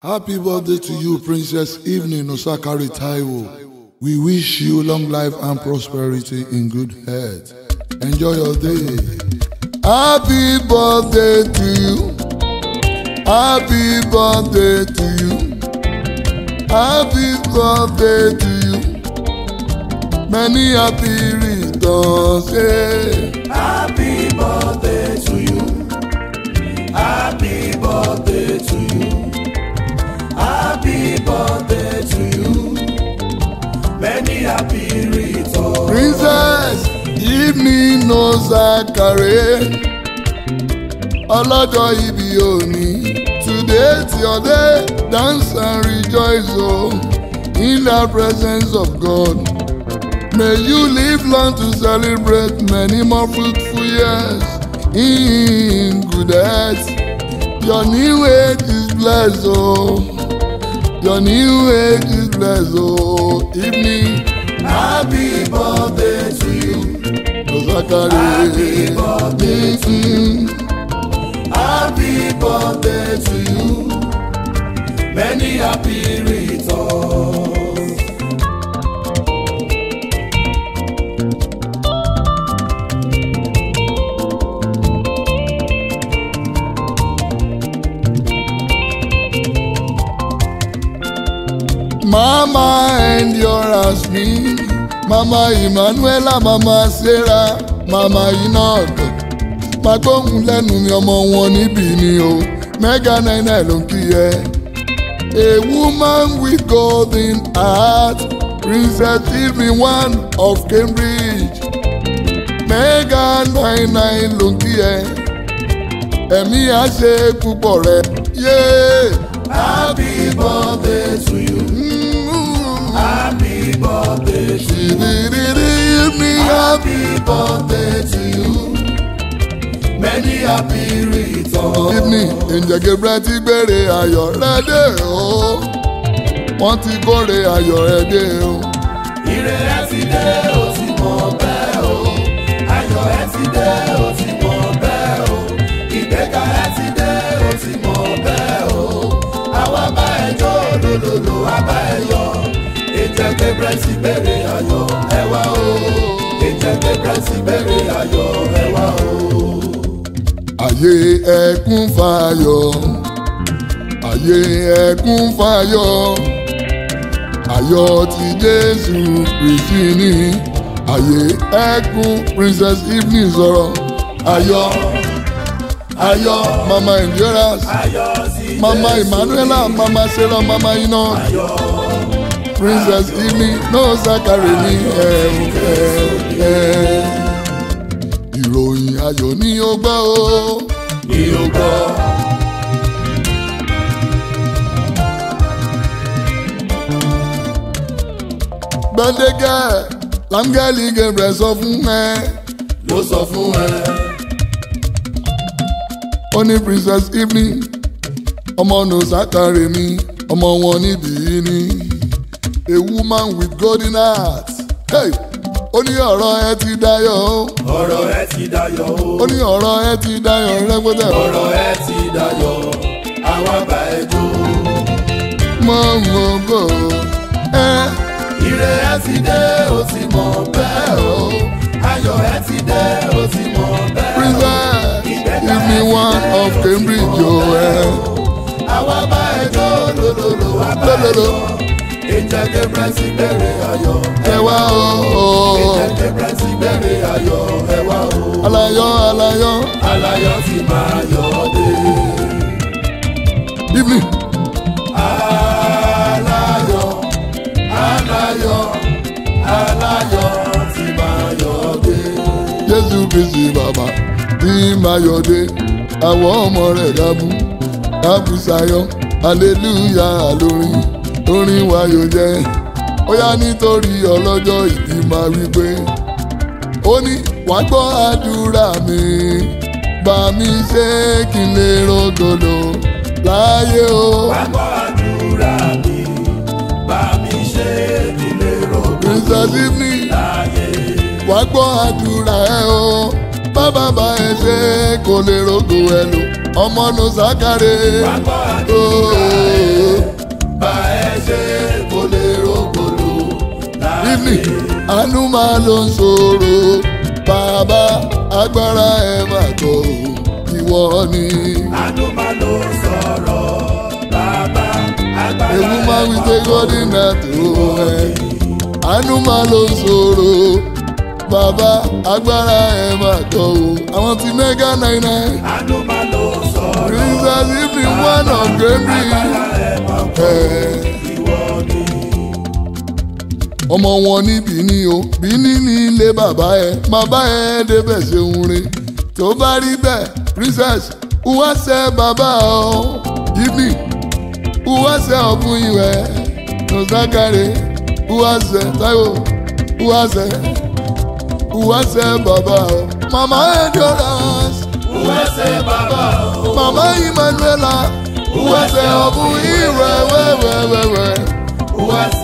Happy birthday to you, Princess Evening Osakare Taiwo. We wish you long life and prosperity in good health. Enjoy your day. Happy birthday to you. Happy birthday to you. Happy birthday to you. Many happy returns. Yeah. nínú Zakare ọlọ́jọ́ ibi òní today is your day dance and rejoice o oh, in the presence of God may you live long to celebrate many more fruitful years in good health your new age is blessed o oh. your new age is blessed o oh. evening happy birthday to. Zakare. Happy birthday to you. Many happy as me. Mama Emmanuela, Mama Sarah, Mama Inodo. Magbóhùn lẹ́nu mi ọmọ wọn níbí ni o, mega nine ló ń kí ẹ. A woman with golden heart, Princess Evelyn one of Cambridge. Mega nine nine ló ń kí ẹ. Ẹ̀mí á ṣe púpọ̀ rẹ̀. Happy birthday to you. Mm. Happy birthday to you. Many happy returns. Give me ǹjẹ́ Gabriel ti gbére ayọ̀ rẹ dé o. Wọ́n ti kórè ayọ̀ rẹ dé o. Ire ti dé. ayé ẹkún fayọ ayé ẹkún fayọ ayọ ti Jésù Kristi ni ayé ẹkún Princess evening sọrọ ayọ ayọ mama endurance mama Emmanuela mama Sarah mama ina ayọ̀ Princess Evelyn náà sàkàrẹ̀ ní ẹ̀ẹ́dẹ́gbẹ̀rún ẹ̀ẹ́dẹ́gbẹ̀rún ìròyìn ayọ̀ ni ó gbọ́ o. ni ó gbọ́. gbẹ́dẹ́gẹ́ láńgẹ́lì Gabriel sọ fún ẹ. ló sọ fún ẹ. ó ní princess evening ọmọ nùsàkàrè mi ọmọ wọn níbí ni a woman with golden heart. Hey! ó ní ọ̀rọ̀ ẹ ti dayọ̀ o. ọ̀rọ̀ ẹ ti dayọ̀ o. ó ní ọ̀rọ̀ ẹ ti dayọ̀ rẹpẹtẹ. ọ̀rọ̀ ẹ ti dayọ̀ àwa bá ẹ jó. mọ mọ ẹ. ire ẹ ti dé o ti mọ bẹ́ẹ̀ o. ayọ̀ ẹ ti dé o ti mọ bẹ́ẹ̀ o. Princess give me one of Cambridge o. àwa bá ẹ jó lólòlò àbá ẹ jó. Angel Gabriel bẹ̀rẹ̀ ayọ̀ ẹ o. Angel Gabriel bẹ̀rẹ̀ ayọ̀ ẹ o. Alayọ̀ alayọ̀. Alayọ̀ ti máa yọ̀ dé. Evening. Alayọ̀ alayọ̀ alayọ̀ ti máa yọ̀ dé. Jésù Kristi bàbá ti máa yọ̀ dé. Àwọn ọmọ rẹ̀ dábú, dábú sayọ̀, hallelujah lórin orin wayò jẹ́ ó yá nítorí ọlọ́jọ́ ìbí máa wí pé ó ní wàá gbọ́ àdúrà mi bá mi ṣe kí n lè rògòlò láyé o. wàá gbọ́ o. wàá gbọ́ àdúrà ẹ o bàbá bá ẹ ṣe kò lè rògò ẹ lò ọmọ nù sákàrè. wàá gbọ́ àdúrà ẹ bá ẹ ṣe kò lè rògbòlò. Bíbélì àánú máa ló ń ṣòro bàbá agbára ẹ̀ máa tó ìwọ ni. Àánú máa ló sọ̀rọ̀ bàbá agbára ẹ̀ máa tó ìwọ ni. Ewu máa wí pé gọ́dínà tó ẹ̀ àánú máa ló ń bàbá agbára ẹ̀ máa tó o. àwọn ti mẹ́gà náírà náírà. máa ló sọ̀rọ̀. jesus if you wan upgrade me. agbára ẹ̀ máa tó o ọmọ wọn ní bíní o bíní ní ilé bàbá ẹ má bá ẹ débẹ̀ ṣeun re tó bá rí bẹ́ẹ̀ princess wá ṣe bàbá ọ yìí wá ṣe ọ̀bùn ìwẹ̀ nùsákàrè wá ṣe táyọ̀ wá ṣe wá ṣe bàbá ọ mama endurance wá ṣe bàbá ọ mama Emmanuela wá ṣe ọ̀bùn ìwẹ̀ wẹ́wẹ́wẹ́wẹ́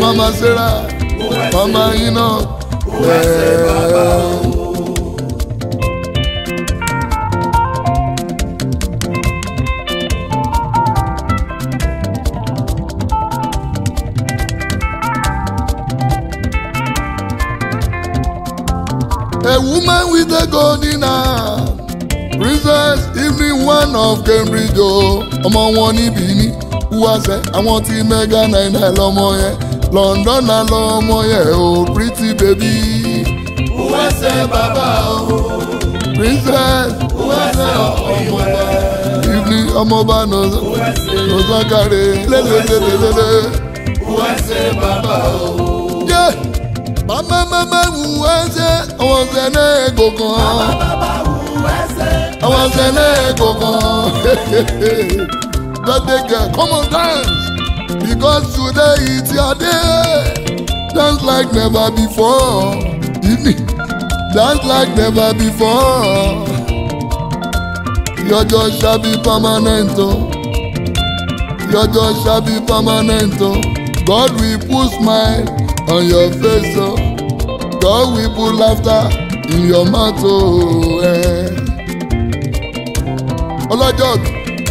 mama Sarah ọmọ iná ẹ̀ẹ́ A woman with a gun in her princess evening one of Cambridge o oh. ọmọ wọn níbí ní wúwàṣẹ àwọn tí mega nine nine lọmọ yẹn London na lọmọ yẹn o pretty baby. uwẹsẹ bàbá o. princess. uwẹsẹ ọmọ rẹ. ibili ọmọọba nọsọkàrẹ lélẹlẹlẹlẹ. uwẹsẹ bàbá o. yé bàbá bàbá uwẹsẹ ọwọ sẹnẹ gbọgàn. bàbá bàbá uwẹsẹ. ọwọ sẹnẹ gbọgàn. just dey come on time. Because today is your day. Dance like never before. Dance like never before. Your joy shall be permanent. Oh. Your joy shall be permanent. Oh. God will put smile on your face. Oh. God will put laughter in your mouth. Oh. Eh. Ọlọ́jọ́.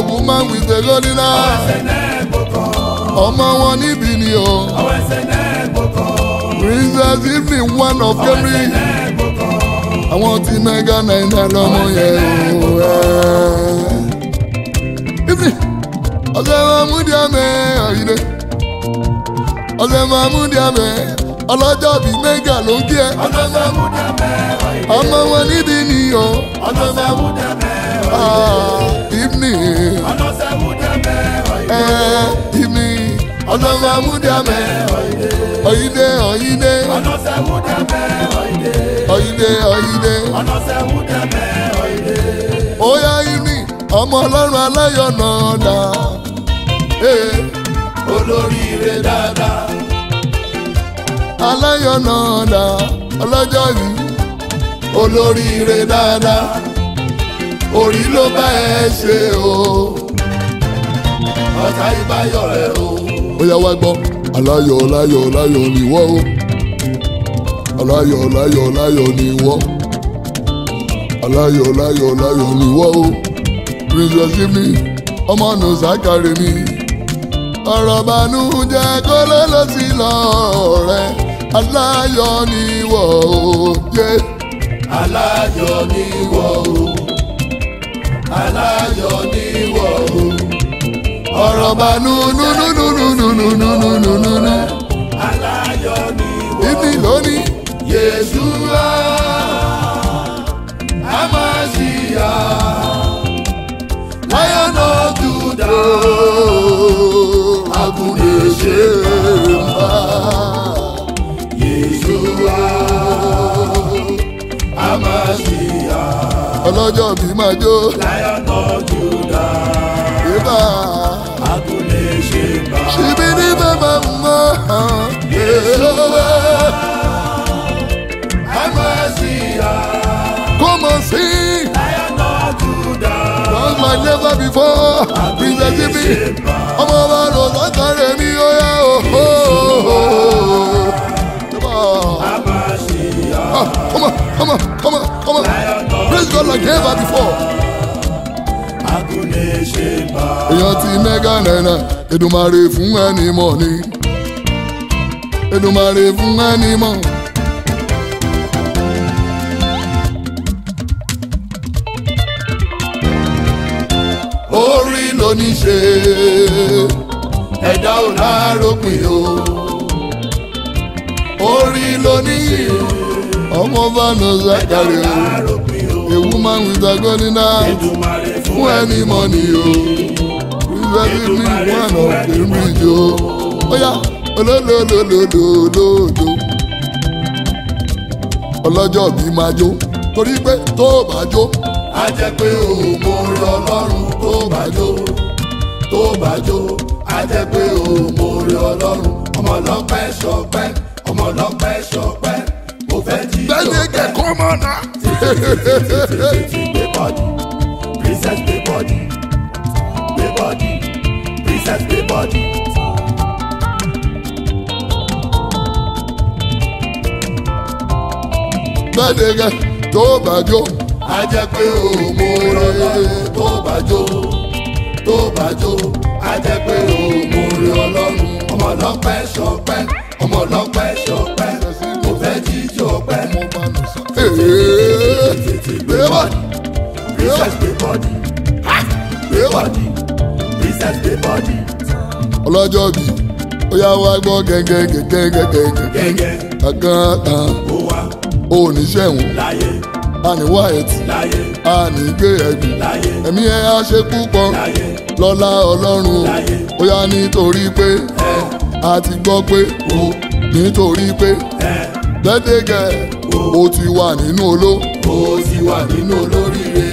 a woman with a golden eye. ọmọ wọn níbi ni o. princess evening one of Kemri. àwọn tí mega naira lọmọ yẹn o. ọ̀sẹ̀ eh. mahmudi amẹ ọ̀yìnlẹ̀ ọ̀sẹ̀ mahmudi amẹ ọlọ́jọ́ bíi mega ló ń kí ẹ. ọ̀sẹ̀ mahmudi amẹ ọ̀yìnlẹ̀ ọmọ wọn níbi ni o. ọ̀sẹ̀ mahmudi amẹ ọ̀yìnlẹ̀ mi. ọlọ́sẹ̀ múdàmẹ́ ọ̀yìnde. ẹ ìmí. ọlọ́sẹ̀ múdàmẹ́ ọ̀yìnde. ọ̀yìnde ọ̀yìnde. ọlọ́sẹ̀ múdàmẹ́ ọ̀yìnde. ọ̀yìnde ọ̀yìnde. ọlọ́sẹ̀ múdàmẹ́ ọ̀yìnde. ó yá ìmí ọmọ ọlọ́run aláyọ̀nà ọ̀dà. olóríire dáadáa. aláyọ̀nà ọ̀dà ọlọ́jọ́ yìí olóríire dáadáa. orí ló bá ẹ ṣe o ọ̀tá ìbáyọ̀ rẹ̀ o. ó yá wá gbọ́ aláyọ̀ láyọ̀ láyọ̀ ni wọ́ o aláyọ̀ láyọ̀ láyọ̀ ni wọ́ aláyọ̀ láyọ̀ láyọ̀ ni wọ́ o Precious Jimmy ọmọ nù sákàrẹ̀ mi ọ̀rọ̀ bànújẹ́ kó ló lọ sí lọ́rẹ́ aláyọ̀ ni wọ́ o. aláyọ̀ ni wọ́ o. aláyọ̀ níwọ̀ o ọ̀rọ̀ bá nù nù nù nù nù nù nù nù nù. ọlọ́jọ́ bí máa jó. lion of Judah. ìbá. a kò lè ṣe bá. ṣíbí ní bàbá mọ́. èso wa a máa sí ya. kó mọ̀ sí. lion of Judah. once like never before. a kò lè ṣe bá. never before. a kò lè ṣe bá. èèyàn ti mẹ́gà náírà Edumare fún ẹni mọ̀ ni Èdùmàrè fún ẹni mọ̀. orí ló ní ṣe ẹ̀dá ò o orí ló ní ṣe ọmọ bá nà o woman with a gun in her fún ẹni mọ́ni o oh. respectively one of the rich o oya oh. oh, olólòlòlòlòlò ọlọ́jọ́ bí máa jó torí pé tó bá jó á jẹ́ pé o mo rí ọlọ́run tó bá jó tó bá jó á jẹ́ pé o mo rí ọlọ́run ọmọ ọlọ́pẹ́ sọpẹ́ ọmọ ọlọ́pẹ́ sọpẹ́ mo fẹ́ jí sọpẹ́. bẹ́ẹ̀ni kẹ́kọ̀ọ́ mọ̀ náà. Gbé bọ́dì, princess gbé bọ́dì, gbé bọ́dì, princess gbé bọ́dì. Bẹ́ẹ̀ni rẹ̀ tó bàjó. A jẹ́ pé òmò rẹ̀ tó bàjó, tó bàjó, a jẹ́ pé òmò rẹ̀ ọlọ́run. Ọmọ ọlọ́pẹ́ ṣọpẹ́, ọmọ ọlọ́pẹ́ ṣọpẹ́, kò fẹ́ jíjọ pẹ́. Ee tètè gbé bọ́dì princess gbé bọ́dì ha gbé bọ́dì princess gbé bọ́dì. ọlọ́jọ́ bí ó yá wá gbọ́ gẹ́gẹ́ gẹ́gẹ́ gẹ́gẹ́ gẹ́gẹ́ kankan kan ó ní sẹ́wọ̀n láyé àní wáyẹ̀tì àní gbéyẹ̀bì ẹ̀mí ẹ̀ á ṣe púpọ̀ lọ́lá ọlọ́run ó yá nítorí pé a ti gbọ́ pé nítorí pé gbẹ́dẹ́gẹ́ mo ti wà nínú olóríire. mo ti wà nínú olóríire.